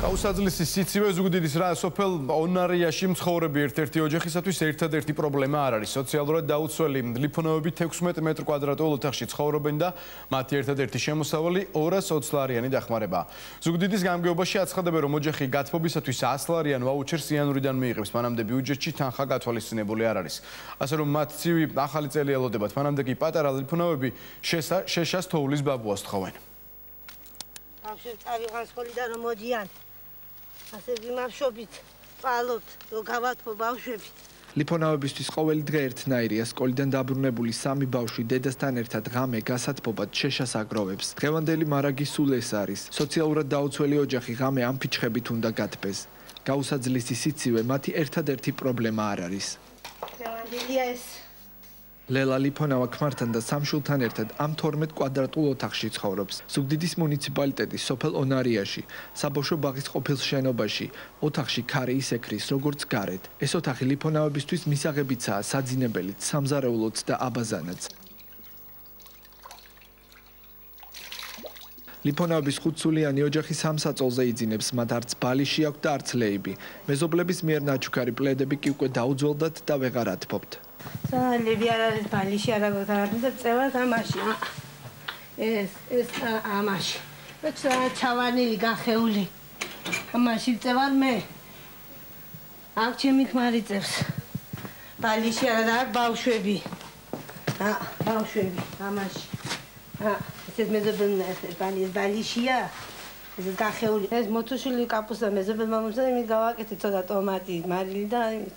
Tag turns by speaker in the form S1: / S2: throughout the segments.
S1: გაუსაძლისი სიცივე ზუგდიდის რა სოფელ ონარიაში მცხოვრები ერთ-ერთი ოჯახისათვის ერთადერთი პრობლემა არ არის. სოციალურად დაუცველი ლიფონოები 16 მეტრ კვადრატულ ოთახში ცხოვრობენ და მათი ერთადერთი შემოსავალი 220 ლარიანი დახმარება. ზუგდიდის გამგეობაში აცხადებენ რომ ოჯახი გათბობისათვის 100 ლარიან ვაუჩერს იანვრიდან მიიღებს. მანამდე ბიუჯეტში თანხა გათვალისწინებული არ არის. ასე რომ მათ ცივი ახალი წელი ელოდებათ მანამდე კი პატარა ლიფონოები შეშას თოვლის ბაბუას თხოვენ.
S2: ბავშვებს წავიღან სკოლიდან რომ მოდიან ასე ვიმარშობით, პალობთ, რომ გავათმო ბავშვები.
S3: ლიფონავებისთვის ყოველი დღე ერთნაირია სკოლიდან დაბრუნებული სამი ბავშვი დედასთან ერთად ღამე გასათბობად შეშას აგროვებს. დღევანდელი მარაგი სულ ეს არის. სოციალურად დაუცველი ოჯახი ღამე ამ ფიჩხებით უნდა გათბეს. გაუსაძლისი სიცივე მათი ერთადერთი პრობლემა არ არის.
S2: დღევანდელია ეს
S3: ლელა ლიფონავა ქმართან და სამშულთან ერთად ამ 12 კვადრატულ ოთახში ცხოვრობს. ზუგდიდის მუნიციპალიტეტის სოფელ ონარიაში, საბავშვო ბაღის ყოფილ შენობაში, ოთახში ქარი ისე ქრის, როგორც გარეთ. ეს ოთახი ლიფონავებისთვის მისაღებიცაა საძინებელიც, სამზარეულოც და აბაზანაც. ლიფონავების ხუთსულიანი ოჯახი სამსაწოლზე იძინებს, მათ არც ბალიში აქვს და არც ლეიბი. მეზობლების მიერ ნაჩუქარი პლედები კი უკვე დაუძველდათ და ვეღარ ათბობთ.
S2: სალები არ არის ბალიში არა გოთარდი და წევა გამაში ეს ეს ამაში. ჩავანილი გახეული. ამაში წევარ მე. აქ ჩემი ქმარი წევს. ბალიში არა და ბავშვები. ა ბავშვები ამაში. ა ეს მეზობელნა ეს ბალი ბალიშია? ეს გახეული ეს მოთუშული კაპუსა მეზობელმა მომცა იმით გავაკეთე ცოტა ტომატი მარილი და იმით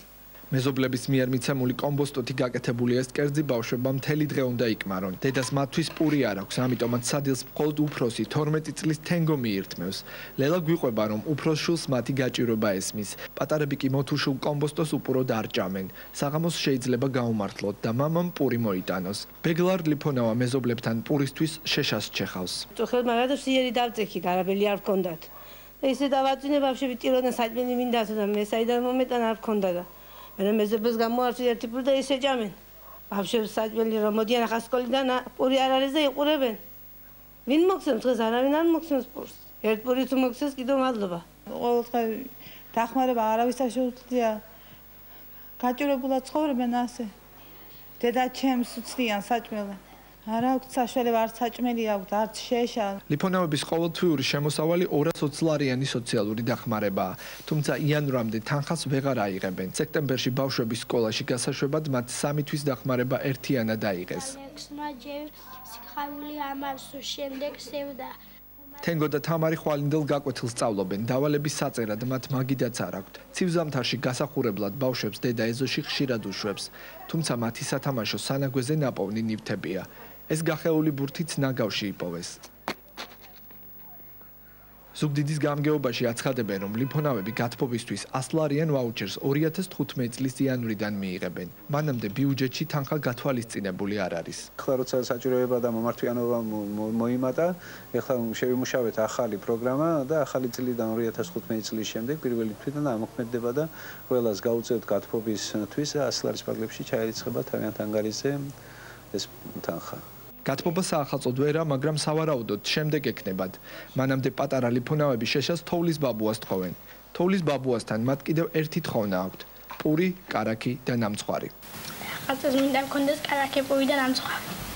S3: მეზობლების მიერ მიცემული კომბოსტოთი გაკეთებულია ეს კერძი ბავშვებმა მთელი დღე უნდა იკმარონ. დედას მათთვის პური არ აქვს, ამიტომაც სადილს მხოლოდ უფროსი 12 წლის თენგო მიირთმევს. ლელა გვიყვება, რომ უფროს შულს მათი გაჭირობა ესმის. პატარები კი მოთუშულ კომბოსტოს უპროდ არ ჭამენ. საღამოს შეიძლება გაუმართლოთ და მამამ პური მოიტანოს. ბეგლარ ლიფონავა მეზობლებთან პურისთვის შეშას ჩეხავს.
S2: ხო, მაგრამ სიერი დავწექი, არაბელი არ ვქონდათ. ესე დავაწინე ბავშვები ტირონა საჭმელი მინდა და მე საიდან მომეტან არ ვქონდა და მე მეზობელს გამოარჩი ერთი პური და ისე ჭამენ. ბავშვებს საჭმელი რომ მოდიან ახლა სკოლიდან პური არ არის და იყურებენ. ვინ მოგცემს დღეს არავინ არ მოგცემს პურს. ერთ პური თუ მოგცემს კიდევ მადლობა.
S4: ყოველდღე დახმარება არავისთან შეუძლია. გაჭირებულად ცხოვრობენ ასე. დედა ჩემს უცდიან საჭმელი. არ აქვს საშუალება არც საჭმელი აქვს არც შეშა.
S3: ლიფონავების ყოველთვიური შემოსავალი 220 ლარიანი სოციალური დახმარებაა. თუმცა იანვრამდე თანხას ვეღარ აიღებენ. სექტემბერში ბავშვების სკოლაში გასაშვებად მათ სამი თვის დახმარება ერთიანად აიღეს.
S5: სიხაული ამას შემდეგ სევდა.
S3: თენგო და თამარი ხვალინდელ გაკვეთილ სწავლობენ. დავალების საწერად მათ მაგიდაც არ აქვთ. ცივზამთარში გასახურებლად ბავშვებს დედა ეზოში ხშირად უშვებს. თუმცა მათი სათამაშო სანაგვეზე ნაპოვნი ნივთებია ეს გახეული ბურთიც ნაგავში იპოვეს. ზუგდიდის გამგეობაში აცხადებენ, რომ ლიფონავები გათბობისთვის 100 ლარიან ვაუჩერს 2015 წლის იანვრიდან მიიღებენ. მანამდე ბიუჯეტში თანხა გათვალისწინებული არ არის.
S6: ახლა როცა საჭიროება და მომართვიანობა მოიმატა, ახლა შევიმუშავეთ ახალი პროგრამა და ახალი წლიდან 2015 წლის შემდეგ პირველი თვითონ ამოქმედდება და ყველას გაუწევთ გათბობისთვის 100 ლარის პაგლებში ჩაერიცხება თავიანთ ანგარიზე ეს თანხა.
S3: გათბობა საახალწოდ ვერა, მაგრამ სავარაუდოდ შემდეგ ეკნებათ. მანამდე პატარა ლიფონავები შეშას თოვლის ბაბუას თხოვენ. თოვლის ბაბუასთან მათ კიდევ ერთი თხოვნა აქვთ: პური, караკი და ნამცხვარი.
S5: რაღაცას მინდა მქონდეს караკე, პური და ნამცხვარი.